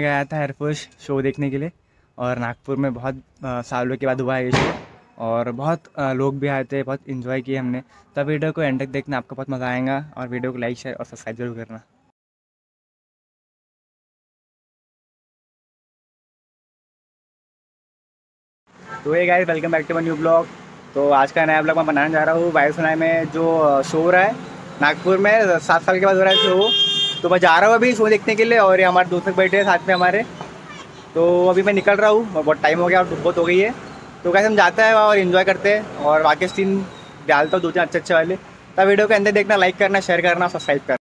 गया था air force show देखने के लिए और नागपुर में बहुत सालों के बाद हुआ है ये शो और बहुत लोग भी आए थे, बहुत इन्जॉय किए हमने। तो वीडियो को एंड तक देखना, आपको बहुत मज़ा आएगा और वीडियो को लाइक शेयर और सब्सक्राइब ज़रूर करना। तो ये guys welcome back to my new blog तो आज का नया ब्लॉग मैं बनाने जा रहा हूँ, वायुसेना में जो शो हो रहा है, नागपुर में सात साल के बाद हो रहा है शो तो मैं जा रहा हूँ अभी शो देखने के लिए और ये हमारे दोस्त बैठे हैं साथ में हमारे। तो अभी मैं निकल रहा हूँ बहुत टाइम हो गया और बहुत हो गई है। तो कैसे हम जाते हैं और इन्जॉय करते हैं और बाकी सीन डालता हूँ दो तीन अच्छे अच्छे वाले। तब वीडियो के अंदर देखना लाइक करना शेयर करना सब्सक्राइब करना।